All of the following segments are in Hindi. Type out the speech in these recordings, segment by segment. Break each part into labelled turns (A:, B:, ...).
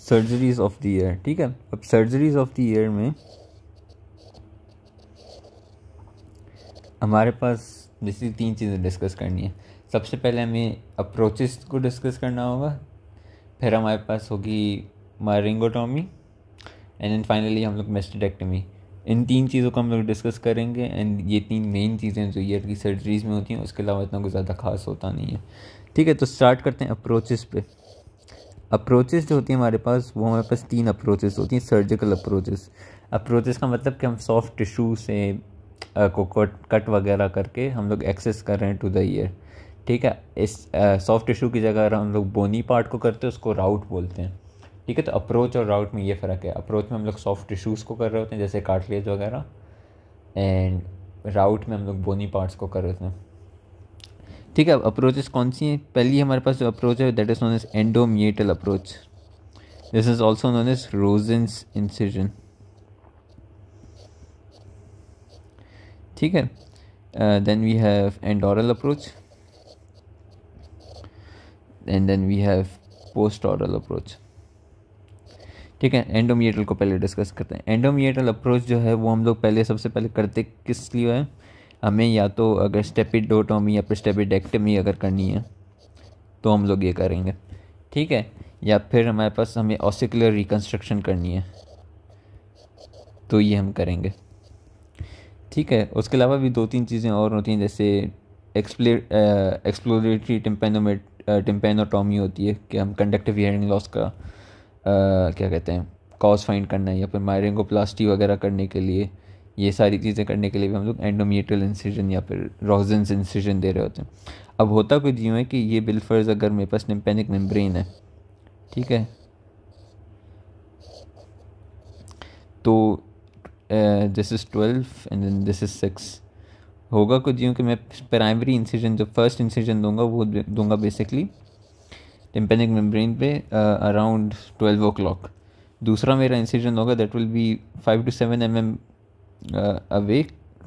A: सर्जरीज ऑफ़ द ईयर ठीक है? अब सर्जरीज ऑफ़ द ईयर में हमारे पास बेसिकली तीन चीज़ें डिस्कस करनी है। सबसे पहले हमें अप्रोचेस को डिस्कस करना होगा, फिर हमारे पास होगी मारिंगोटॉमी एंड देन फाइनली हम लोग मेस्टेडेक्टमी इन तीन चीज़ों को हम लोग डिस्कस करेंगे एंड ये तीन मेन चीज़ें जो ईयर की सर्जरीज में होती हैं, उसके अलावा इतना कुछ ज़्यादा खास होता नहीं है। ठीक है तो स्टार्ट करते हैं अप्रोचेस पे। अप्रोचेस जो होती हैं हमारे पास, वो हमारे पास तीन अप्रोचेस होती हैं सर्जिकल अप्रोचेस अप्रोचेस का मतलब कि हम सॉफ्ट टिश्यू से को कट कट वगैरह करके हम लोग एक्सेस कर रहे हैं टू द ईयर ठीक है? इस सॉफ्ट टिश्यू की जगह हम लोग बोनी पार्ट को करते हैं, उसको राउट बोलते हैं. ठीक है? तो अप्रोच और राउट में ये फ़र्क है. अप्रोच में हम लोग सॉफ्ट टिश्यूज़ को कर रहे होते हैं, जैसे कार्टलेज वगैरह. एंड राउट में हम लोग बोनी पार्ट्स को कर रहे होते हैं. ठीक है अप्रोचेस कौन सी हैं? पहली हमारे पास जो अप्रोच है that is known as endomeatal approach this is also known as Rosen's incision ठीक है then we have endaural approach and then we have post aural approach ठीक है एंडोमिएटल को पहले डिस्कस करते हैं. एंडोमिएटल अप्रोच जो है, वो हम लोग पहले, सबसे पहले करते किस लिए है? हमें या तो अगर स्टेपिडोटोमी या फिर स्टेपिडेक्टमी अगर करनी है तो हम लोग ये करेंगे। ठीक है? या फिर हमारे पास हमें ऑसिकुलर रिकन्स्ट्रक्शन करनी है तो ये हम करेंगे। ठीक है? उसके अलावा भी दो तीन चीज़ें और होती हैं जैसे एक्सप्ले एक्सप्लोरेटरी टिम्पेनोमेट टिम्पेनोटॉमी होती है कि हम कंडक्टिव हियरिंग लॉस का आ, क्या कहते हैं कॉज फाइंड करना है या फिर मायरिंगोप्लास्टी वगैरह करने के लिए। ये सारी चीज़ें करने के लिए भी हम लोग एंडोमीटल इंसिजन या फिर रोजेंस इंसिजन दे रहे होते हैं। अब होता कुछ यूँ है कि ये बिलफर्ज अगर मेरे पास टिम्पेनिक मेम्ब्रेन है, ठीक है? तो this is twelve and then this is six होगा कुछ यूँ कि मैं प्राइमरी इंसिजन जो फ़र्स्ट इंसिजन दूँगा, वो दूँगा बेसिकली टिम्पेनिक मेम्ब्रेन पे अराउंड ट्वेल्व ओ क्लॉक दूसरा मेरा इंसिजन होगा that will be five to seven M M away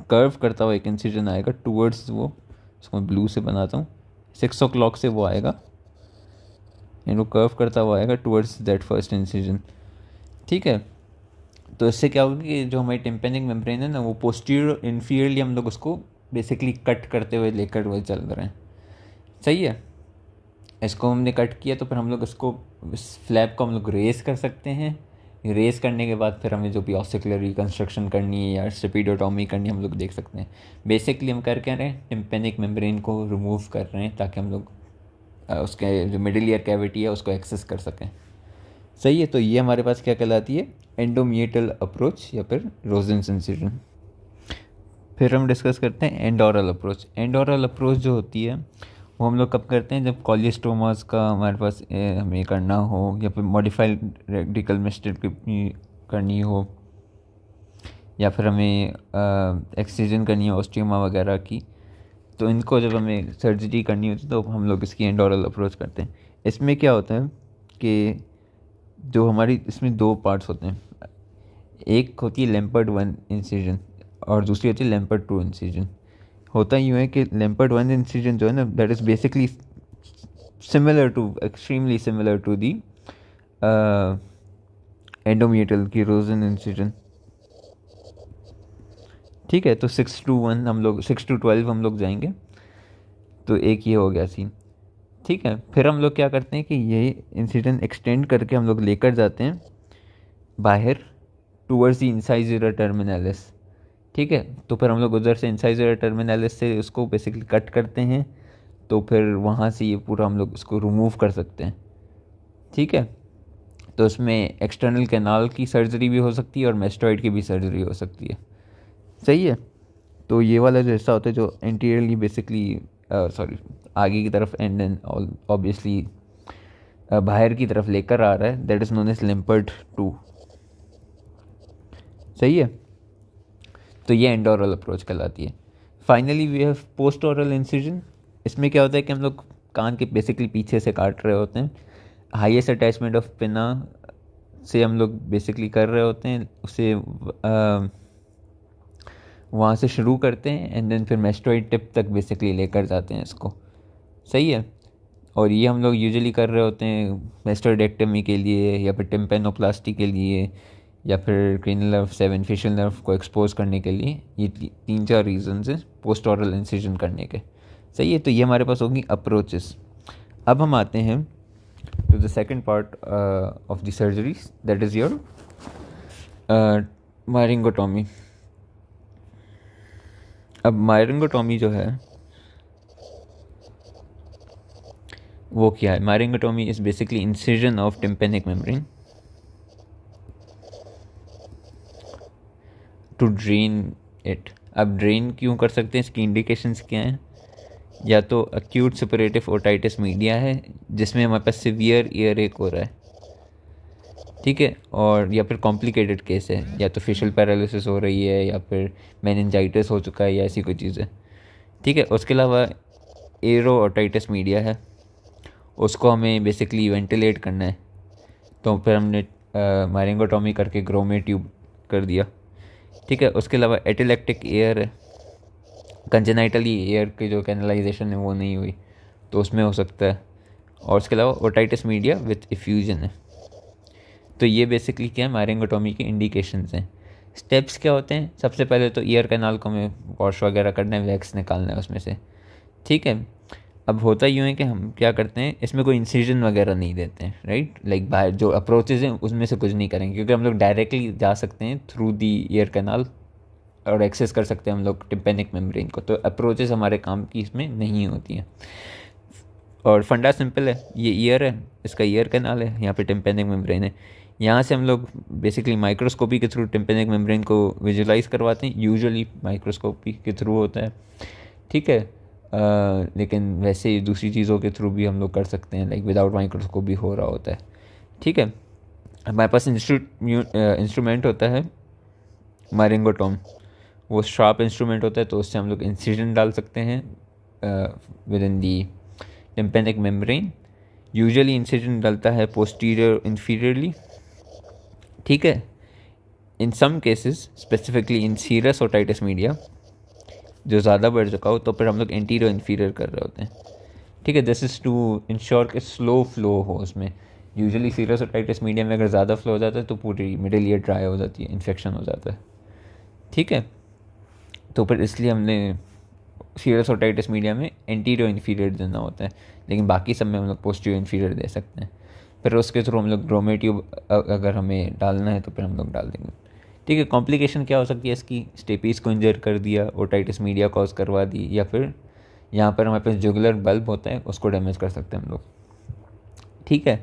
A: curve करता हुआ एक इंसिजन आएगा टूवर्ड्स वो उसको मैं ब्लू से बनाता हूँ। सिक्स ओ क्लॉक से वो आएगा। एंड वो कर्व करता हुआ आएगा टूवर्ड्स दैट फ़र्स्ट इंसिजन ठीक है? तो इससे क्या होगा कि जो हमारी टिम्पेनिक मेम्ब्रेन है ना, वो पोस्टीरियर इन्फीरियरली हम लोग उसको बेसिकली कट करते हुए लेकर हुए चल रहे हैं। सही है? इसको हमने कट किया तो फिर हम लोग इसको, इस फ्लैप को हम लोग रेस कर सकते हैं। रेस करने के बाद फिर हमें जो भी ऑसिकुलर रिकन्स्ट्रक्शन करनी है या स्टिपिडोटॉमी करनी है, हम लोग देख सकते हैं। बेसिकली हम कर क्या रहे हैं? टिम्पेनिक मेम्ब्रेन को रिमूव कर रहे हैं ताकि हम लोग उसके जो मिडिल ईयर कैविटी है उसको एक्सेस कर सकें। सही है तो ये हमारे पास क्या कहलाती है? एंडोमिएटल अप्रोच या फिर रोजन इंसिजन फिर हम डिस्कस करते हैं एंडोरल अप्रोच एंडोरल अप्रोच जो होती है वो हम लोग कब करते हैं? जब कॉलिस्टोमास का हमारे पास हमें करना हो या फिर मॉडिफाइड रेडिकल मेस्टेक्टमी करनी हो या फिर हमें एक्सीजन करनी हो ऑस्टियोमा वगैरह की तो इनको जब हमें सर्जरी करनी होती है तो हम लोग इसकी एंडोरल अप्रोच करते हैं। इसमें क्या होता है कि जो हमारी, इसमें दो पार्ट्स होते हैं। एक होती है लेम्पर्ड वन इंसिजन और दूसरी होती है लेम्पर्ड टू इंसिजन होता यूँ है कि लेम्पर्ड वन इंसिजन जो है ना that is basically similar to extremely similar to the endomeatal की रोजन इंसिजन ठीक है तो सिक्स टू वन हम लोग सिक्स टू ट्वेल्व हम लोग जाएँगे। तो एक ये हो गया सीन ठीक है, फिर हम लोग क्या करते हैं कि ये इंसिडेंट एक्सटेंड करके हम लोग लेकर जाते हैं बाहर टूवर्ड्स दी इंसाइजर टर्मिनलिस ठीक है? तो फिर हम लोग उधर से इंसाइजर टर्मिनलिस से उसको बेसिकली कट करते हैं। तो फिर वहाँ से ये पूरा हम लोग इसको रिमूव कर सकते हैं। ठीक है? तो उसमें एक्सटर्नल कैनाल की सर्जरी भी हो सकती है और मेस्टॉइड की भी सर्जरी हो सकती है। सही है? तो ये वाला जो हिस्सा होता है जो एंटीरियरली बेसिकली सॉरी आगे की तरफ़ एंड देन ऑब्वियसली बाहर की तरफ़ लेकर आ रहा है। That is known as Lempert two सही है? तो ये एंडोरल अप्रोच कहलाती है। Finally we have post aural incision इसमें क्या होता है कि हम लोग कान के बेसिकली पीछे से काट रहे होते हैं। हाईएस्ट अटैचमेंट ऑफ़ पिना से हम लोग बेसिकली कर रहे होते हैं। उसे वहाँ से शुरू करते हैं एंड देन फिर मेस्टोइड टिप तक बेसिकली लेकर जाते हैं इसको। सही है? और ये हम लोग यूजुअली कर रहे होते हैं मेस्टोडेक्टमी के लिए या फिर टिम्पेनोप्लास्टी के लिए। या फिर cranial nerve seven facial nerve को एक्सपोज करने के लिए ये तीन चार रीजन हैं पोस्ट ऑरल इंसिजन करने के। सही है तो ये हमारे पास होगी अप्रोचेस अब हम आते हैं to the second part of the surgery that is your myringotomy अब मायरिंगोटॉमी जो है, वो क्या है? Myringotomy is basically incision of tympanic membrane to drain it अब ड्रेन क्यों कर सकते हैं? इसकी इंडिकेशंस क्या हैं? या तो अक्यूट सुपरेटिव ओटाइटिस मीडिया है, जिसमें हमारे पास सिवियर ईयर एक हो रहा है। ठीक है? और, या फिर कॉम्प्लिकेटेड केस है, या तो फेशियल पैरालिसिस हो रही है, या फिर मैनजाइटिस हो चुका है, या ऐसी कोई चीज़ है। ठीक है? उसके अलावा एरो ओटाइटिस मीडिया है, उसको हमें बेसिकली वेंटिलेट करना है। तो फिर हमने मारेंगोटॉमी करके ग्रोमे ट्यूब कर दिया। ठीक है, उसके अलावा एटिलेक्टिक एयर कंजेनाइटली एयर की जो कैनलाइजेशन है, वो नहीं हुई तो उसमें हो सकता है। और उसके अलावा ओटाइटिस मीडिया विथ इफ्यूजन है। तो ये बेसिकली क्या है मारेंगोटोमी के इंडिकेशंस हैं। स्टेप्स क्या होते हैं? सबसे पहले तो ईयर कैनाल को हमें वॉश वगैरह करना है वैक्स निकालना है उसमें से। ठीक है अब होता यूँ है कि हम क्या करते हैं, इसमें कोई इंसिजन वगैरह नहीं देते हैं राइट लाइक बाहर जो अप्रोचेज हैं, उसमें से कुछ नहीं करेंगे, क्योंकि हम लोग डायरेक्टली जा सकते हैं थ्रू दी ईयर कैनाल और एक्सेस कर सकते हैं हम लोग टिम्पेनिक मेम्ब्रेन को। तो अप्रोचेज हमारे काम की इसमें नहीं होती हैं। और फंडा सिंपल है, ये ईयर है, इसका ईयर कैनाल है, यहाँ पे टिम्पेनिक मेम्ब्रेन है। यहाँ से हम लोग बेसिकली माइक्रोस्कोपी के थ्रू टिम्पेनिक मेम्ब्रेन को विजुलाइज करवाते हैं यूजुअली माइक्रोस्कोपी के थ्रू होता है। ठीक है? लेकिन वैसे ही दूसरी चीज़ों के थ्रू भी हम लोग कर सकते हैं लाइक विदाउट माइक्रोस्कोप भी हो रहा होता है। ठीक है? हमारे पास इंस्ट्रूमेंट होता है मारिंगोटोम वो शार्प इंस्ट्रूमेंट होता है तो उससे हम लोग इंसिजन डाल सकते हैं with in the tympanic membrane usually incision डलता है पोस्टीरियर इन्फीरियरली ठीक है? In some cases specifically in serous otitis media जो ज़्यादा बढ़ चुका हो तो फिर हम लोग एंटीरियर इन्फीरियर कर रहे होते हैं। ठीक है दिस इज़ टू इंश्योर कि स्लो फ्लो हो उसमें। यूजुअली सीरोसोटाइटिस मीडियम में अगर ज़्यादा फ्लो हो जाता है तो पूरी मिडिल ईयर ड्राई हो जाती है इन्फेक्शन हो जाता है। ठीक है? तो फिर इसलिए हमने सीरोसोटाइटिस मीडिया में एंटीरियर इन्फीरियर देना होता है। लेकिन बाकी सब में हम लोग पोस्टियर इन्फीरियर दे सकते हैं। फिर उसके थ्रू हम लोग ग्रोमेट्यूब अगर हमें डालना है तो फिर हम लोग डाल देंगे। ठीक है कॉम्प्लिकेशन क्या हो सकती है? इसकी स्टेपीज को इंजर कर दिया ओटाइटिस मीडिया कॉज करवा दी, या फिर यहाँ पर हमारे पास जुगुलर बल्ब होता है, उसको डैमेज कर सकते हैं हम लोग। ठीक है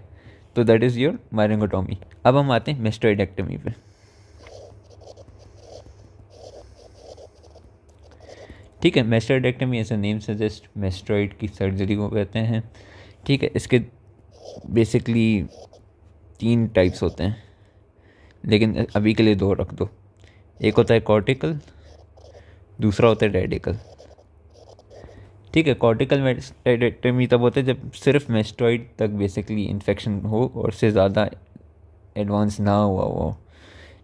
A: तो दैट इज़ योर मायरिंगोटोमी अब हम आते हैं मेस्टोइडेक्टमी पे। ठीक है मेस्टोइडेक्टमी ऐसे नेम सजेस्ट मेस्ट्रॉइड की सर्जरी को कहते हैं। ठीक है, इसके बेसिकली तीन टाइप्स होते हैं। लेकिन अभी के लिए दो रख दो। एक होता है कॉर्टिकल दूसरा होता है रेडिकल ठीक है कॉर्टिकल मेस्टेक्टमी तब होता है जब सिर्फ़ मेस्टॉइड तक बेसिकली इन्फेक्शन हो और से ज़्यादा एडवांस ना हुआ हो।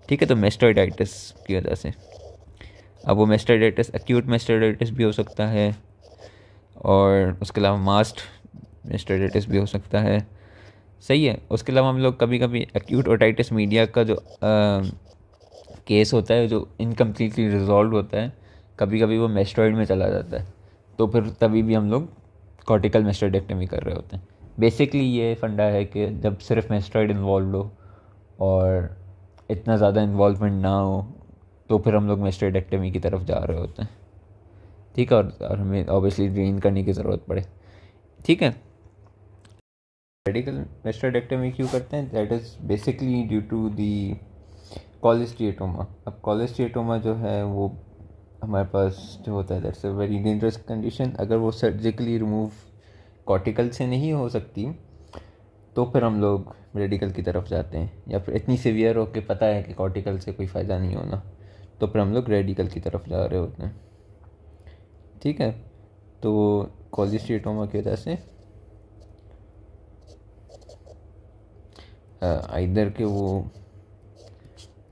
A: ठीक है तो मेस्टोइडाइटिस की वजह से। अब वो मेस्टोइडाइटिस एक्यूट मेस्टोइडाइटिस भी हो सकता है और उसके अलावा मास्ट मेस्टोइडाइटिस भी हो सकता है। सही है। उसके अलावा हम लोग कभी कभी एक्यूट ओटाइटिस मीडिया का जो केस होता है जो इनकम्प्लीटली रिजॉल्व होता है कभी कभी वो मेस्ट्रॉइड में चला जाता है। तो फिर तभी भी हम लोग कॉर्टिकल मेस्ट्रोइडेक्टमी कर रहे होते हैं। बेसिकली ये फंडा है कि जब सिर्फ़ मेस्ट्रॉइड इन्वॉल्व हो और इतना ज़्यादा इन्वॉल्वमेंट ना हो तो फिर हम लोग मेस्ट्रोइडेक्टमी की तरफ़ जा रहे होते हैं। ठीक है और, और हमें ऑब्वियसली ड्रेन करने की ज़रूरत पड़े। ठीक है? रेडिकल मेस्टोडेक्टमी क्यों करते हैं? That is basically due to the cholesteatoma अब कॉलेस्ट्रिएटोमा जो है, वो हमारे पास जो होता है that's a very dangerous condition अगर वो सर्जिकली रिमूव कॉर्टिकल से नहीं हो सकती तो फिर हम लोग रेडिकल की तरफ़ जाते हैं। या फिर इतनी सीवियर हो के पता है कि कॉर्टिकल से कोई फ़ायदा नहीं होना तो फिर हम लोग रेडिकल की तरफ़ जा रहे होते हैं। ठीक है? तो कॉलेस्ट्रिएटोमा की वजह से आइदर के वो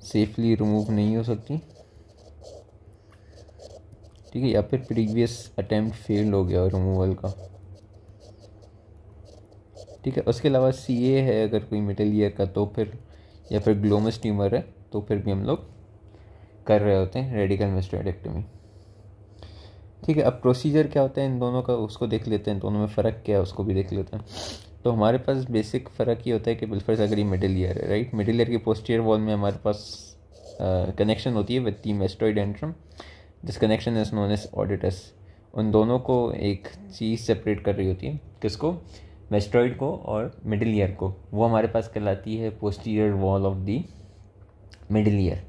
A: सेफली रिमूव नहीं हो सकती। ठीक है, या फिर प्रीवियस अटेम्प्ट फेल हो गया रिमूवल का। ठीक है, उसके अलावा सी ए है अगर कोई मिडिल ईयर का तो फिर, या फिर ग्लोमस ट्यूमर है तो फिर भी हम लोग कर रहे होते हैं रेडिकल मेस्टेडेक्टमी ठीक है, अब प्रोसीजर क्या होता है इन दोनों का, उसको देख लेते हैं, दोनों में फ़र्क क्या है, उसको भी देख लेते हैं। तो हमारे पास बेसिक फ़र्क ये होता है कि बिल्फर्स अगर ये मिडिल ईयर है राइट मिडिल ईयर की पोस्टियर वॉल में हमारे पास कनेक्शन होती है with the mastoid antrum this connection is known as aditus उन दोनों को एक चीज़ सेपरेट कर रही होती है, किसको? मेस्ट्रॉइड को और मिडिल ईयर को। वो हमारे पास कहलाती है posterior wall of the middle ear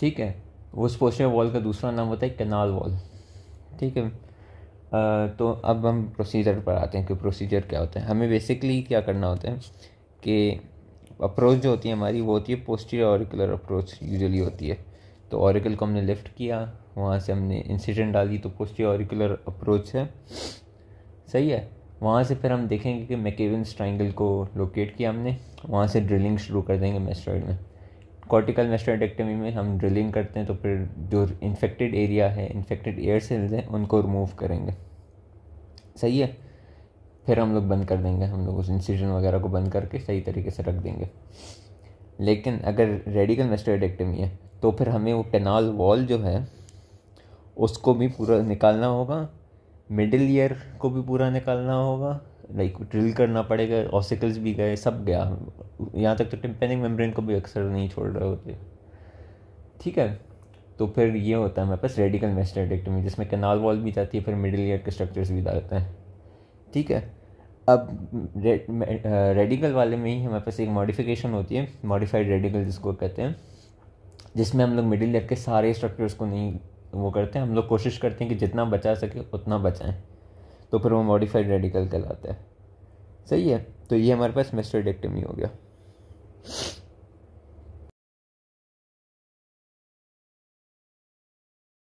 A: ठीक है? उस पोस्टीरियर वॉल का दूसरा नाम होता है कैनाल वॉल ठीक है? तो अब हम प्रोसीजर पर आते हैं कि प्रोसीजर क्या होता है। हमें बेसिकली क्या करना होता है कि अप्रोच जो होती है हमारी, वो होती है पोस्टीरियर ऑरिकुलर अप्रोच यूजुअली होती है। तो ऑरिकल को हमने लिफ्ट किया, वहाँ से हमने इंसिडेंट डाली तो पोस्टीरियर ऑरिकुलर अप्रोच है। सही है? वहाँ से फिर हम देखेंगे कि मैकेविन ट्राइंगल को लोकेट किया हमने, वहाँ से ड्रिलिंग शुरू कर देंगे मेस्ट्रॉइड में। कॉर्टिकल मेस्टोइडेक्टमी में हम ड्रिलिंग करते हैं तो फिर जो इन्फेक्टेड एरिया है इन्फेक्टेड एयर सेल्स हैं, उनको रिमूव करेंगे। सही है? फिर हम लोग बंद कर देंगे, हम लोग उस इंसिजन वगैरह को बंद करके सही तरीके से रख देंगे। लेकिन अगर रेडिकल मेस्टोइडेक्टमी है तो फिर हमें वो कैनाल वॉल जो है, उसको भी पूरा निकालना होगा मिडिल ईयर को भी पूरा निकालना होगा लाइक ड्रिल करना पड़ेगा ऑसिकल्स भी गए, सब गया। यहाँ तक तो टिम्पेनिक मेम्ब्रेन को भी अक्सर नहीं छोड़ रहे होते। ठीक है? तो फिर ये होता है हमारे पास रेडिकल मेस्टेडेक्टमी जिसमें कैनाल वॉल भी जाती है, फिर मिडिल ईयर के स्ट्रक्चर्स भी जाते हैं। ठीक है? अब रेडिकल वाले में ही हमारे पास एक मॉडिफिकेशन होती है मॉडिफाइड रेडिकल जिसको कहते हैं, जिसमें हम लोग मिडिल ईयर के सारे स्ट्रक्चर्स को नहीं वो करते हैं। हम लोग कोशिश करते हैं कि जितना बचा सके उतना बचाएँ। तो फिर वो मॉडिफाइड रेडिकल कहलाता है। सही है तो ये हमारे पास मेस्टोडेक्टमी हो गया।